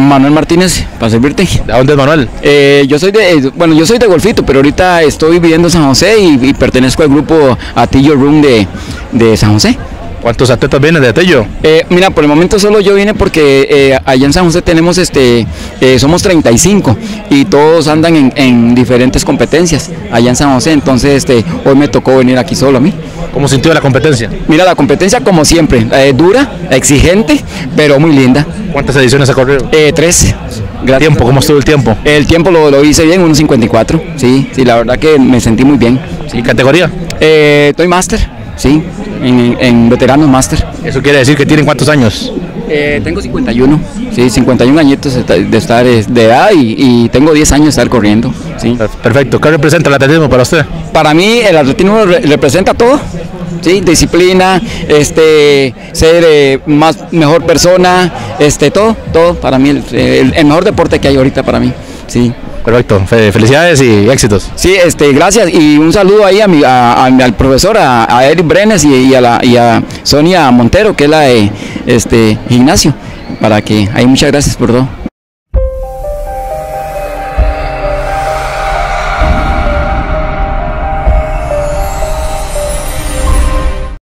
Manuel Martínez, para servirte. ¿De dónde es Manuel? Eh, yo soy de, eh, bueno, yo soy de Golfito, pero ahorita estoy viviendo en San José y, y pertenezco al grupo Atillo Room de, de San José. ¿Cuántos atletas vienen de Tello? Eh, mira, por el momento solo yo vine porque eh, allá en San José tenemos este, eh, somos 35 y todos andan en, en diferentes competencias allá en San José, entonces este, hoy me tocó venir aquí solo a mí. ¿Cómo sintió la competencia? Mira, la competencia como siempre, eh, dura, exigente, pero muy linda. ¿Cuántas ediciones ha corrido? Eh, 13. Gracias. ¿Tiempo? ¿Cómo estuvo el tiempo? El tiempo lo, lo hice bien, 1.54. Sí, sí, la verdad que me sentí muy bien. ¿Y categoría? Eh, estoy máster, sí, en, en veteranos máster. Eso quiere decir que tienen cuántos años? Eh, tengo 51, sí, 51 añitos de estar de edad y, y tengo 10 años de estar corriendo, sí. Perfecto. ¿Qué representa el atletismo para usted? Para mí el atletismo re- representa todo, sí, disciplina, este, ser eh, más mejor persona, este, todo, todo para mí el, el- el mejor deporte que hay ahorita para mí, sí. Perfecto. Fe- Felicidades y éxitos. Sí, este, gracias y un saludo ahí a mi, a- a- al profesor, a, a Eric Brenes y, y a la, y a Sonia Montero, que es la de este, gimnasio, para que, ahí muchas gracias por todo.